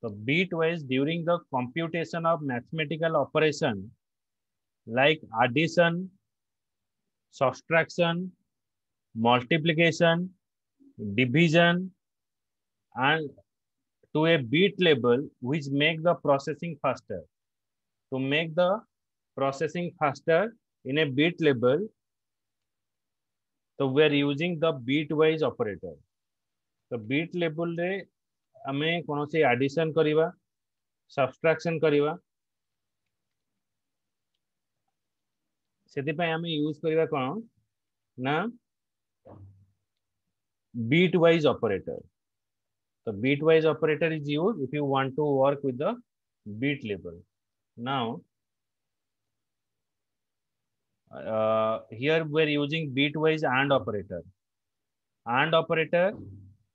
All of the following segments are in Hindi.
So bitwise during the computation of mathematical operation like addition, subtraction, multiplication, division and to a bit level which make the processing faster. To make the processing faster in a bit level, so we are using the bitwise operator. The bit level आम कौन आडिशन सब्सट्राक्शन से आम यूज करवा कौन ना बीट वाइज ऑपरेटर तो bitwise operator is use if you want to work with the bit level now here we are using bitwise and operator and operator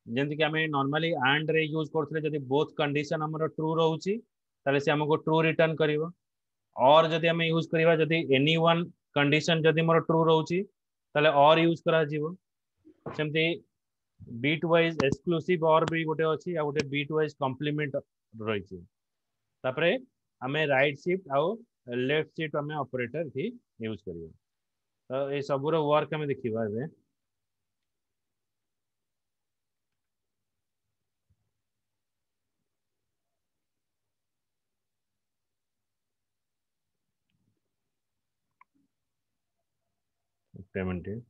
जेंति कि हमें नॉर्मली एंड रे यूज करथले जदि बोथ कंडीशन हमर ट्रू रहउची तले से हमको ट्रू रिटर्न करिवो और जदि हमें यूज करिवा जदि एनीवन कंडीशन जदि मोर ट्रू रहउची तले और यूज करा जीवो सेमति बीट वाइज एक्सक्लूसिव और भी गोटे अछि आ गोटे बीट वाइज कॉम्प्लीमेंट रहिछि तापरे हमें राइट शिफ्ट आ लेफ्ट शिफ्ट हमें ऑपरेटर थी यूज करिवो तो ए सबुर वर्क हमें देखिवा payment day.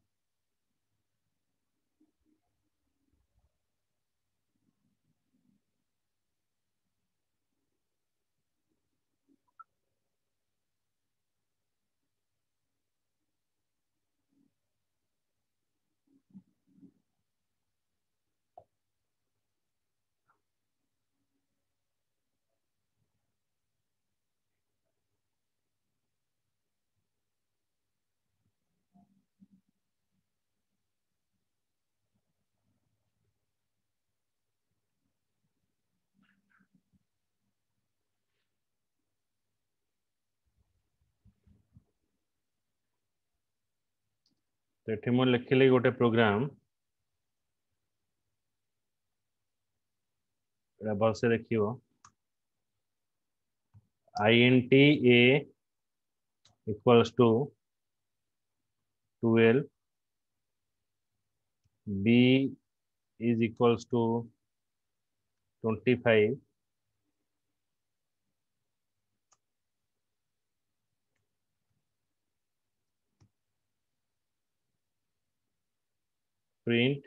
तो ये मुझे लिखिली गोटे प्रोग्राम भल से देख I N T A to twelve B is equals to twenty five print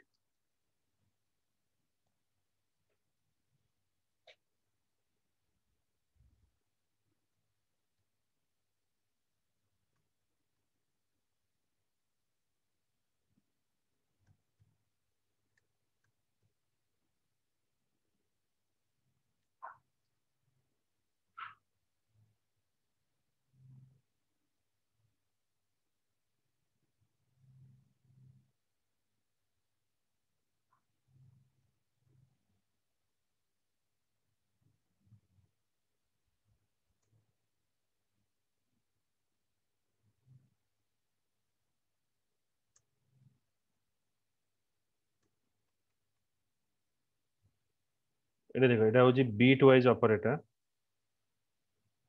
ये देख यहाँ हूँ बीट वाइज अपरेटर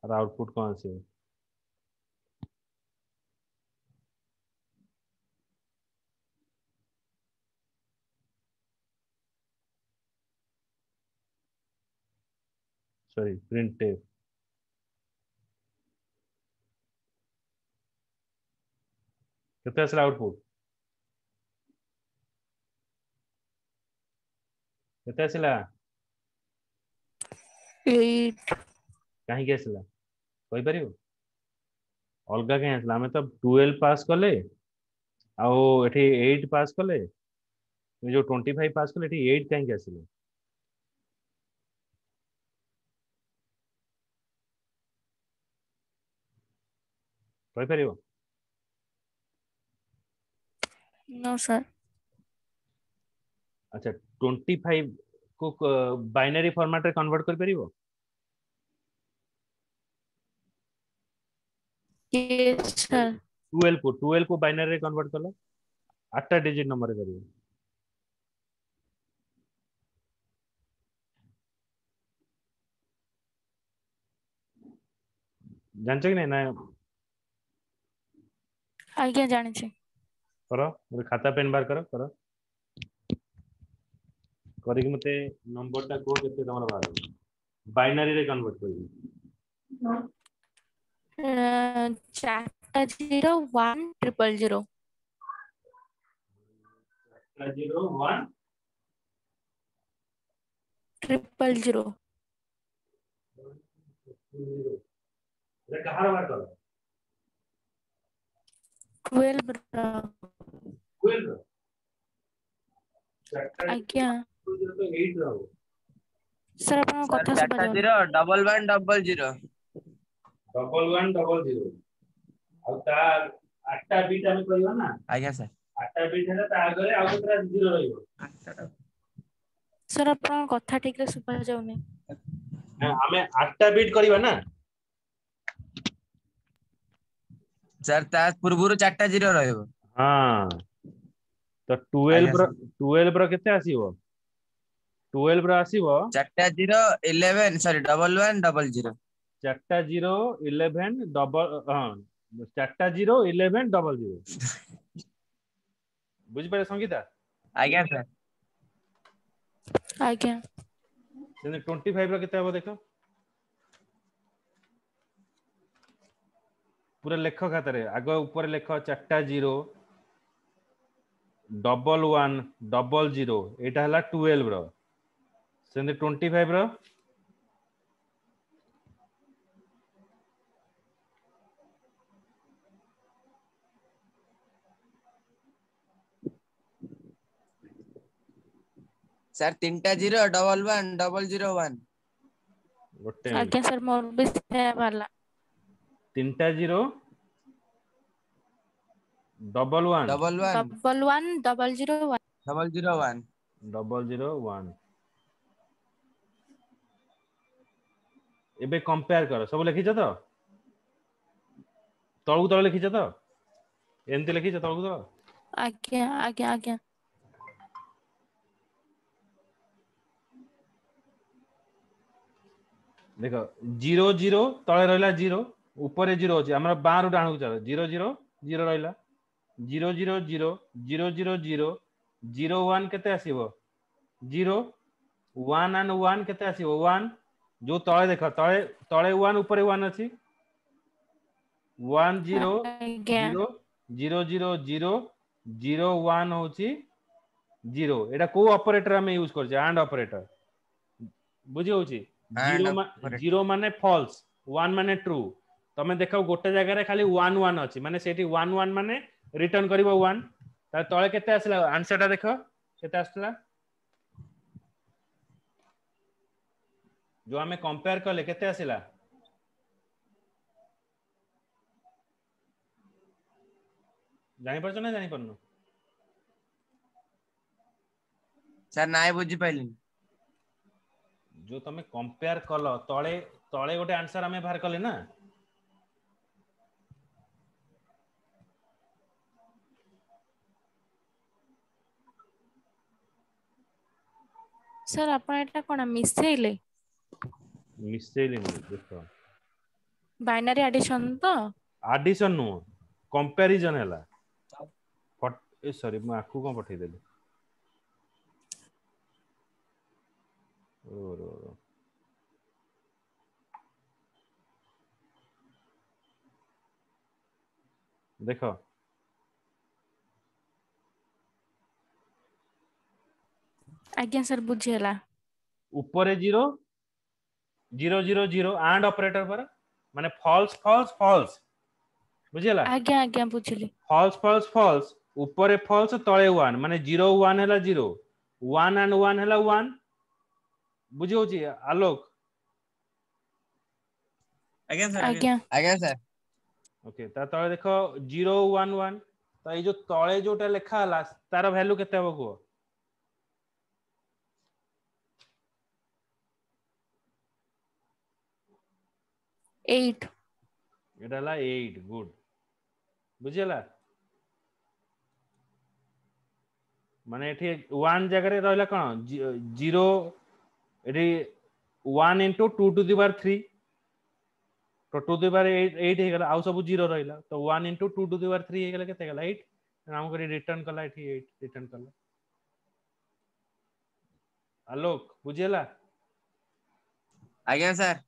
और आउटपुट कौन आस सॉरी प्रिंट टेप कत आसला आउटपुट कत आसला कहीं अलग कहीं तो टुवेल्व पास कले आठ पास कले जो ट्वेंटी फाइव पास कले एट कहीं आस नो सर अच्छा ट्वेंटी फाइव को बाइनरी फॉर्मेट कन्वर्ट कर परिवो यस सर 12 को 12 को बाइनरी रे कन्वर्ट करला आठटा डिजिट नंबर रे करियो জানছ কি না আজ্ঞা জানিছি কর মোর খাতা পেন বার কর কর করিকি মতে নম্বরটা কো কেতে তোমার বাহার বাইনারি রে convert করিবি chapter zero one triple zero triple zero sir double one double zero double one double zero ଆଉ ତା ଆଠଟା ବିଟ୍ ଆମେ କହିବା ନା ଆଜ୍ଞା ସାର୍ ଆଠଟା ବିଟ୍ ହେଲେ ତା ଆଗରେ ଆଉ ଗୋଟେ ଜିରୋ ରହିବ ସାର୍ ଆପଣଙ୍କ କଥା ଠିକରେ ଶୁଭା ଯାଉନି ଆମେ ଆଠଟା ବିଟ୍ କରିବା ନା ସାର୍ ତା ପୂର୍ବରୁ ଚାରିଟା ଜିରୋ ରହିବ ହଁ ତ 12 ର 12 ର କେତେ ଆସିବ 12 ର ଆସିବ ଚାରିଟା ଜିରୋ 11 ସରି 11 00 চারটা জিরো ইলেভেন ডবল চারটা জিরো ইলেভেন ডবল জিরো বুঝিপারে সঙ্গীতা আজ্ঞা স্যার আজ্ঞা ଟ୍ୱେଣ୍ଟି ଫାଇଭ୍ ର କେତେ ହବ ଦେଖ ପୁରା ଲେଖ ଖାତାରେ ଆଗ ଉପରେ ଲେଖ ଚାରିଟା zero double one double zero ଏଇଟା ହେଲା ଟୁଏଲ୍ଭ ସେମିତି ଟ୍ୱେଣ୍ଟି ଫାଇଭ୍ ର ସାର୍ ତିନିଟା zero double one double zero one ଗୋଟେ ଆଜ୍ଞା ସାର୍ ମୋର ବି ସେୟା ବାଲା ତିନିଟା zero double one double one double one double zero one double zero one double zero one ଏବେ କମ୍ପେୟାର କର ସବୁ ଲେଖିଛ ତ ତଳକୁ ତଳ ଲେଖିଛ ତ ଏମିତି ଲେଖିଛ ତଳକୁ ତଳ ଆଜ୍ଞା ଆଜ୍ଞା ଆଜ୍ଞା देख जीरो जीरो तले रहा जीरो ऊपर जीरो अच्छे आम बारु डाणु चल जीरो जीरो जीरो रहा zero zero zero zero zero zero zero one के जीरो वन एंड वन के वन जो तले देख तले तले वन ऊपर वन अच्छी one zero zero zero zero zero zero one हूँ जीरो यहाँ कौ अपरेटर आम यूज करपरेटर एंड ऑपरेटर ଜିରୋ ମାନେ ଫଲ୍ସ ୱାନ୍ ମାନେ ଟ୍ରୁ ତମେ ଦେଖ ଗୋଟେ ଜାଗାରେ ଖାଲି ୱାନ୍ ୱାନ୍ ଅଛି ମାନେ ସେଇଠି ୱାନ୍ ୱାନ୍ ମାନେ ରିଟର୍ନ କରିବ ୱାନ୍ ତା ତଳେ କେତେ ଆସିଲା ଆନ୍ସରଟା ଦେଖ କେତେ ଆସିଲା ଯୋଉ ଆମେ କମ୍ପେୟାର କଲେ କେତେ ଆସିଲା ଜାଣିପାରୁଛ ନା ଜାଣିପାରୁନୁ ସାର୍ ନାଇଁ ବୁଝିପାରିଲିନି जो तुम्हें कंपेयर कलो तळे तळे गोटे आंसर हमें बाहर कले ना ସାର୍ ଆପଣ ଏଟା କ'ଣ ମିଶେଇଲେ ମିଶେଇଲେ ଦେଖ ବାଇନାରୀ ଆଡିସନ ତ ଆଡିସନ ନୁହଁ କମ୍ପାରିଜନ ହେଲା ଏ ସରି ମୁଁ ଆକୁ କ'ଣ ପଠେଇଦେଲି देखो ଆଜ୍ଞା ସାର୍ ବୁଝିଗଲା ଉପରେ zero zero zero zero and operator ପରା ମାନେ ଫଲ୍ସ ଫଲ୍ସ ଫଲ୍ସ ବୁଝିଗଲା ଆଜ୍ଞା ଆଜ୍ଞା ବୁଝିଲି ଫଲ୍ସ ଫଲ୍ସ ଫଲ୍ସ ଉପରେ ଫଲ୍ସ ତଳେ ୱାନ୍ ମାନେ ଜିରୋ ୱାନ୍ ହେଲା ଜିରୋ ୱାନ୍ ଆଣ୍ଡ ୱାନ୍ ହେଲା ୱାନ୍ ବୁଝି ହଉଛି ଆଲୋକ ଆଜ୍ଞା ସାର୍ ଆଜ୍ଞା ଆଜ୍ଞା ସାର୍ ओके ता तळे देखो 011 ता ई जो तळे जोटा लेखा आला तार वैल्यू केते हो को गुड बुझेला जगह zero two to the three ତ ଟୁ ଦି ବାର ଏଇଟ୍ ହେଇଗଲା ଆଉ ସବୁ ଜିରୋ ରହିଲା ତ one into two to the power three ହେଇଗଲା କେତେ ହେଇଗଲା ଏଇଟ୍ ଆମକୁ ରିଟର୍ନ କଲା ଏଠି ଏଇଟ୍ ରିଟର୍ନ କଲା ଆଲୋକ ବୁଝିହେଲା ଆଜ୍ଞା ସାର୍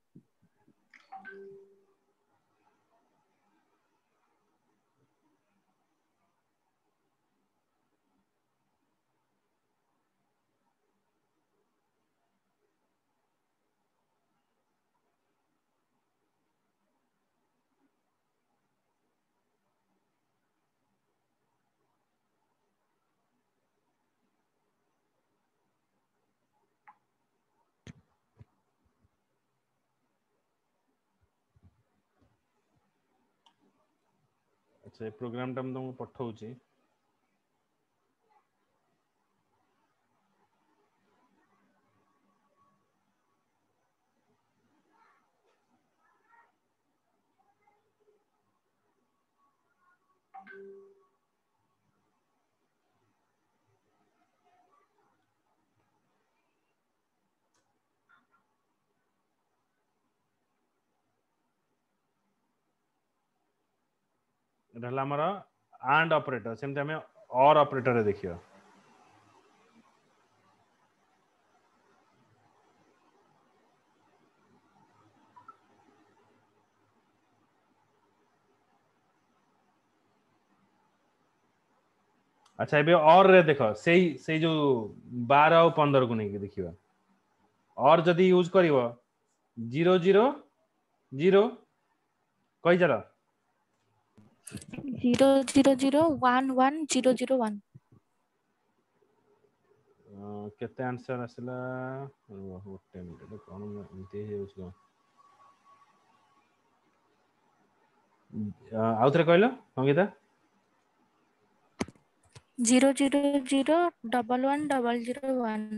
সে প্রোগ্রামটা আমি তো পাঠাচ্ছি एंड ऑपरेटर सेमती आम अर अपरेटर देखियो अच्छा ये अर रे देख से, से जो बार आ पंदर को नहीं देखा अर जदि यूज कर जीरो जीरो जीरो कई जरा zero zero zero one one zero zero one କେତେ ଆନ୍ସର ଆସିଲା ଗୋଟେ ମିନିଟ୍ କ'ଣ ଏମିତି ହେଇଯାଉଛି କ'ଣ ଆଉ ଥରେ କହିଲ Sangita zero zero zero double one double zero one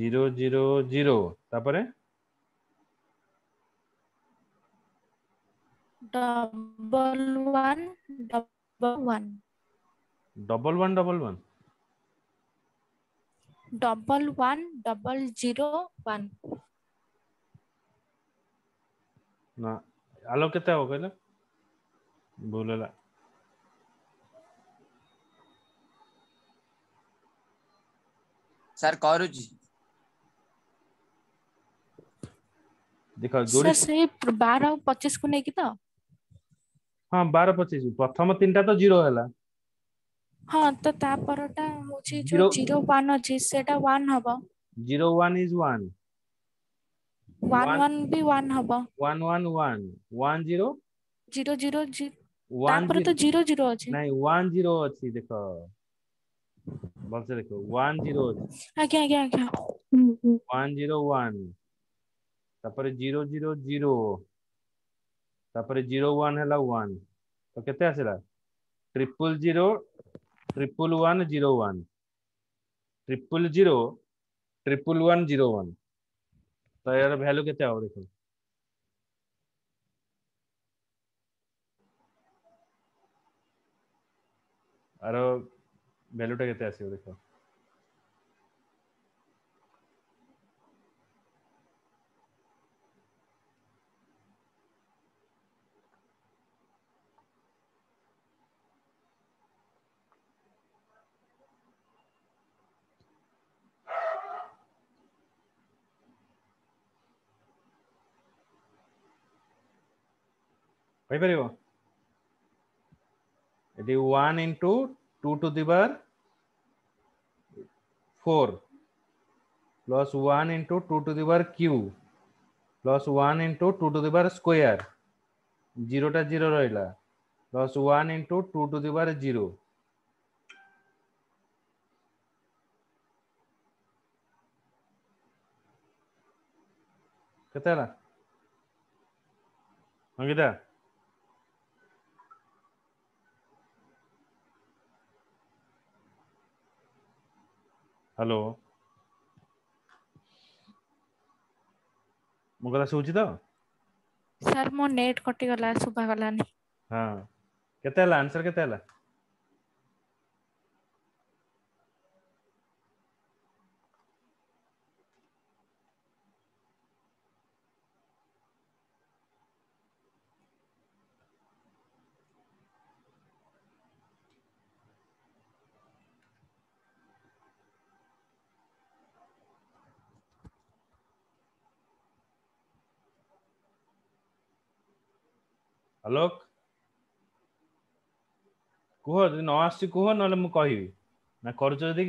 zero zero zero ତାପରେ double one double one. Double one double one. Double one double zero one. ना आलो कितना हो गया बोलेला सर करू जी देखो जोड़ी सर से 12 और 25 को नहीं कितना ହଁ ବାର ପଚିଶ ପ୍ରଥମ ତିନିଟା ତ ଜିରୋ ହେଲା ହଁ ତ ତା ପରଟା ହଉଛି ଯୋଉ ଜିରୋ ୱାନ୍ ଅଛି ସେଟା ୱାନ୍ ହବ zero one is one one one B one ହବ one one one one zero zero zero ତାପରେ ତ ଜିରୋ ଜିରୋ ଅଛି ନାଇଁ ୱାନ୍ ଜିରୋ ଅଛି ଦେଖ ଭଲସେ ଦେଖ ୱାନ୍ ଜିରୋ ଅଛି ଆଜ୍ଞା ଆଜ୍ଞା ଆଜ୍ଞା ୱାନ୍ ଜିରୋ ୱାନ୍ ତାପରେ ଜିରୋ ଜିରୋ ଜିରୋ तापर जीरो वन है वन तो के आसला triple zero triple one zero one triple zero triple one zero one तो यार भैल्यू के देख आरो भैल्यूटा के आस देख Piper one into two to the power four plus one into two to the power cube plus one into two to the power square जीरोटा zero रहा plus one into two to the power zero कत अंगीता ಹಲೋ ମୋ କଥା ଶୁଭୁଛି ତ ସାର୍ ମୋ ନେଟ୍ କଟିଗଲା ଶୁଭାଗଲାନି ହଁ କେତେ ହେଲା ଆନ୍ସର କେତେ ହେଲା ଆଲୋକ କୁହ ଯଦି ନ ଆସୁଛି କୁହ ନହେଲେ ମୁଁ କହିବି ନା କରୁଛ ଯଦି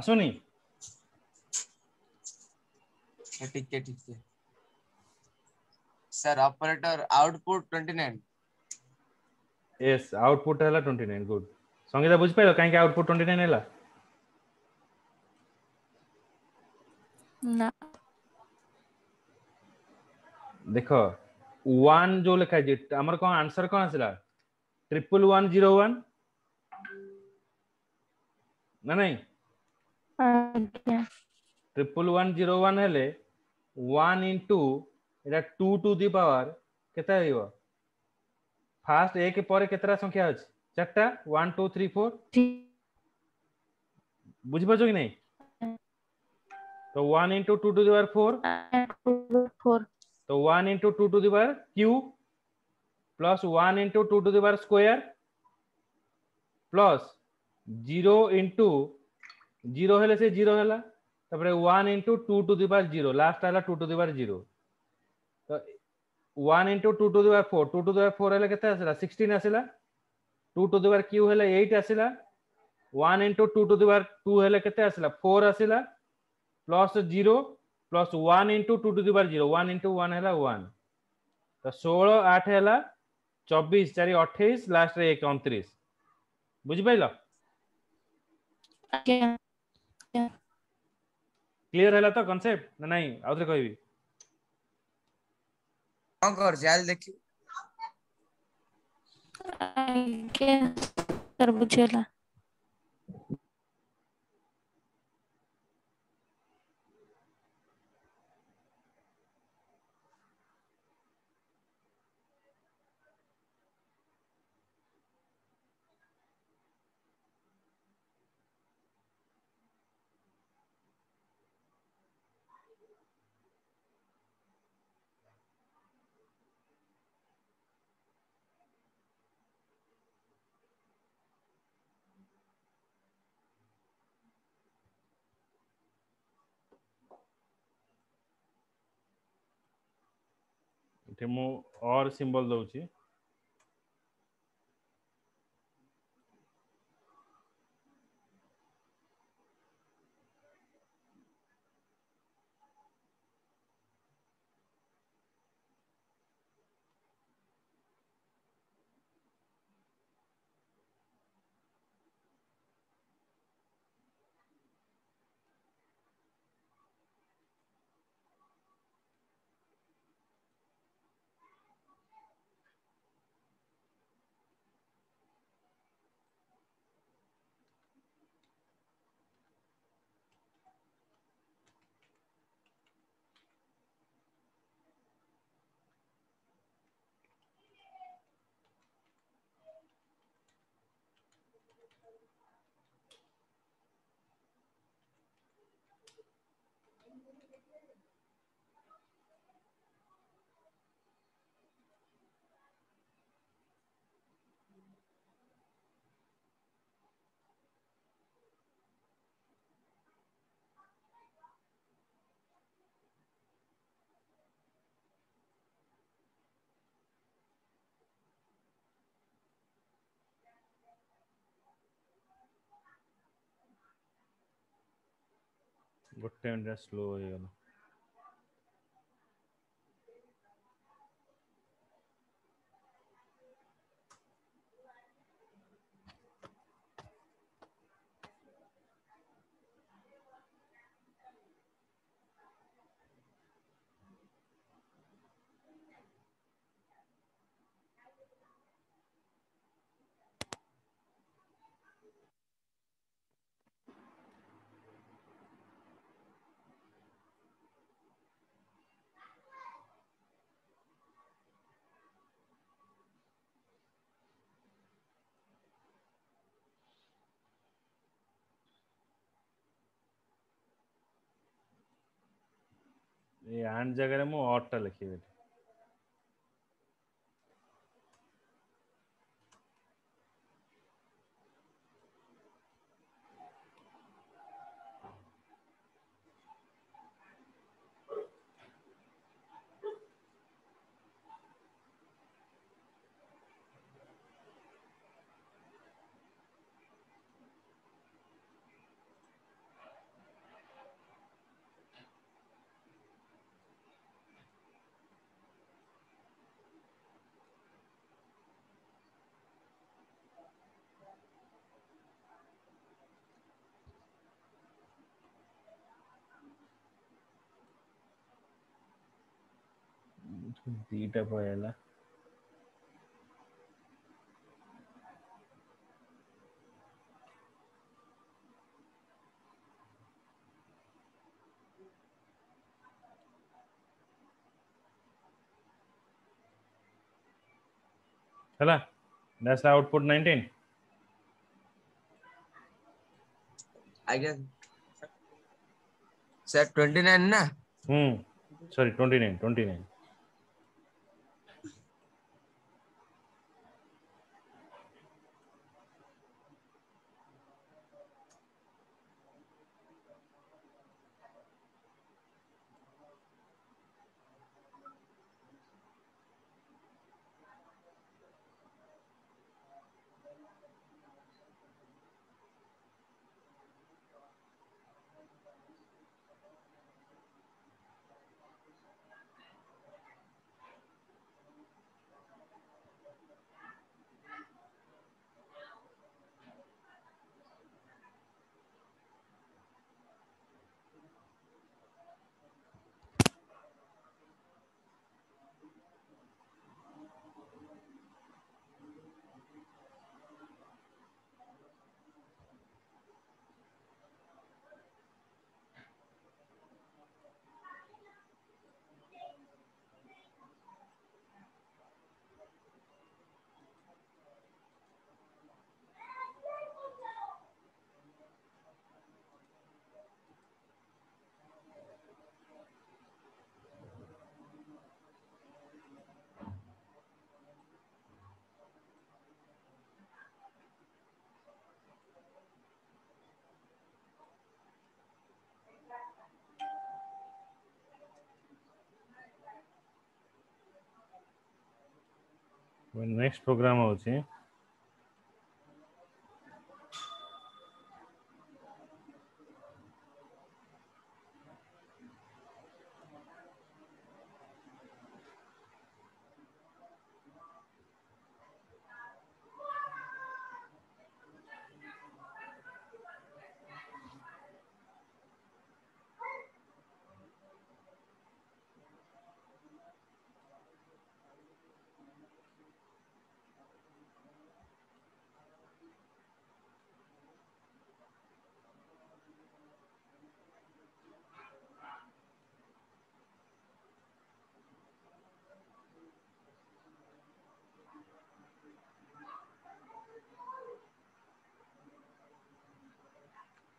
ଆସୁନି ଟିକେ ଟିକେ sir operator output 29 yes output हैला 29 गुड संगीता बुझ पाइलो काहे के आउटपुट 29 हैला ना देखो ওয়ান যে লেখা হয়েছে আমার কোন আনসার কোন আসলা ট্রিপল ওয়ান জিরো ওয়ান না নাই ট্রিপল ওয়ান জিরো ওয়ান হলে ওয়ান ইন্টু এটা টু টু দি পাওয়ার কেতে হইব ফার্স্ট এক পরে কেতটা সংখ্যা আছে চারটা ওয়ান টু থ্রি ফোর বুঝিপারছ কি নাই তো one into two to the power four four तो one into two to the power cube plus one into two to the power square plus zero into zero हेले से जीरो हेला তারপরে one into two to the power zero last হল two to the power zero তো one into two to the power four two to the power four হলে কেতে আসলা সিক্সটিন আসলা two to the power cube হলে এইট আসলা one into two to the power two হলে কেতে আসলা ফোর আসলা plus zero plus one into two to the power zero one into one है वन तो षोह आठ है चौबीस चार अठाईस लास्ट एक अणतीस बुझिपाल क्लीयर है तो कनसेप्ट ना ना आउे कह कौन कर जाल सर बुझेला ଏଠି ମୁଁ ଅର୍ ସିମ୍ବଲ୍ ଦେଉଛି good 10 slow you know ఈ ఆండ్ జగడము ఆటలకి వీటి zeta പോയല്ല है ना that's the output 19 i guess sir 29 na hmm sorry 29 29 when next program hoche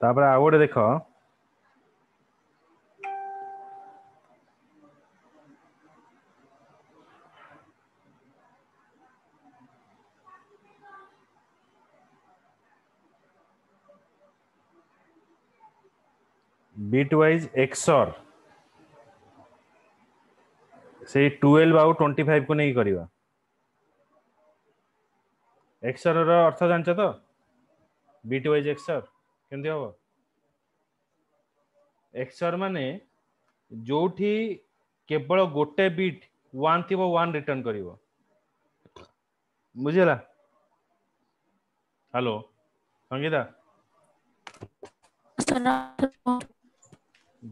तापर आ गोटे देख बीट वाइज एक्सर से टुवेल्व आउ ट्वेंटी फाइव को नहीं करवा एक्सर रर्थ जान तो बीट वाइज एक्सर କେମିତି ହବ ଏକ୍ସର ମାନେ ଯୋଉଠି କେବଳ ଗୋଟେ ବିଟ୍ ୱାନ୍ ଥିବ ୱାନ୍ ରିଟର୍ନ କରିବ ବୁଝିଗଲା ହ୍ୟାଲୋ ସଙ୍ଗୀତା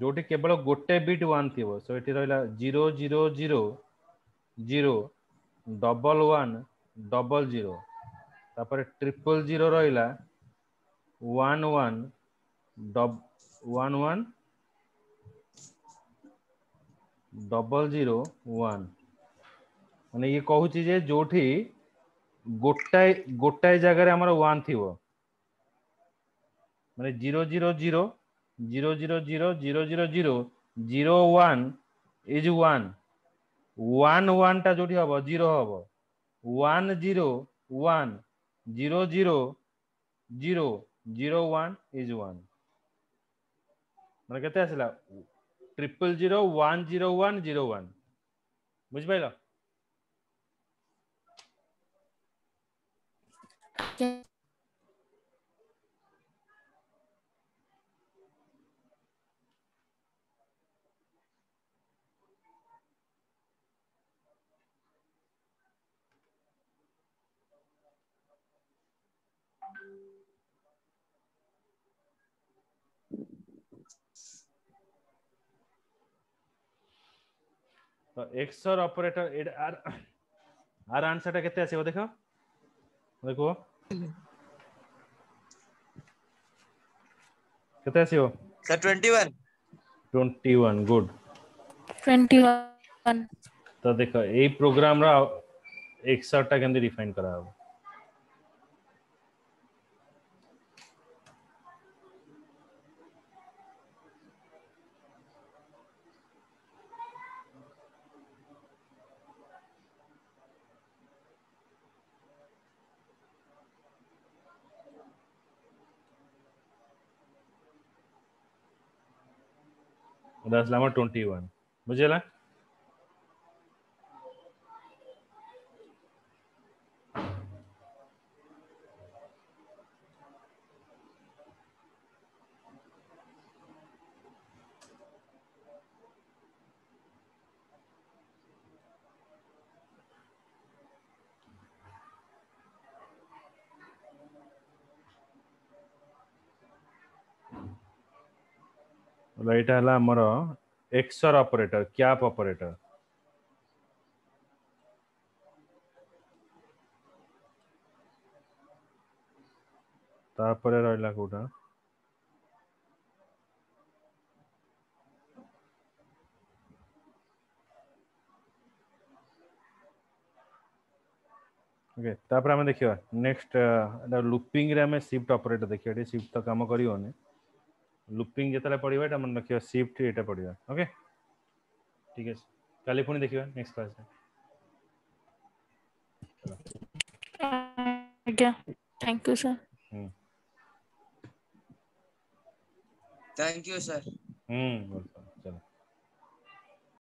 ଯୋଉଠି କେବଳ ଗୋଟେ ବିଟ୍ ୱାନ୍ ଥିବ ସୋ ରହିଲା zero zero zero zero double one double zero ତାପରେ ଟ୍ରିପଲ୍ ଜିରୋ ରହିଲା one one double one one double zero one মানে ଇଏ କହୁଛି ଯେ ଯୋଉଠି ଗୋଟାଏ ଗୋଟାଏ ଜାଗାରେ ଆମର ୱାନ୍ ଥିବ ମାନେ zero zero zero zero zero zero zero zero zero zero one is one one ୱାନ୍ଟା ଯୋଉଠି ହବ ଜିରୋ ହବ one zero one zero zero zero zero one is one. Mereka tanya salah. Triple zero one zero one zero one. Mujib lah. तो XOR operator add or or answer टा कितने आसीबो देखो देखो कितने आसीबो sir twenty one twenty one good twenty one तो देखो ये प्रोग्राम रा एक्सर टा कैंडी डिफाइन करा हो मुदासलामा ट्वेंटी वन मुझे लगा यहाँ ଏଇଟା ହେଲା operator XOR operator cap operator okay तापर आम देखा नेक्स्ट लुपिंग रे सिफ्ट ऑपरेटर देखिए सिफ्ट तो कम करें ଲୁପିଂ ଯେତେବେଳେ ପଡ଼ିବ ଏଇଟା ମନେ ରଖିବା ସିଫ୍ଟ ଏଇଟା ପଡ଼ିବ ଓକେ ଠିକ୍ ଅଛି କାଲି ପୁଣି ଦେଖିବା ନେକ୍ସଟ କ୍ଲାସ୍ରେ ଆଜ୍ଞା thank you sir thank you sir ହୁଁ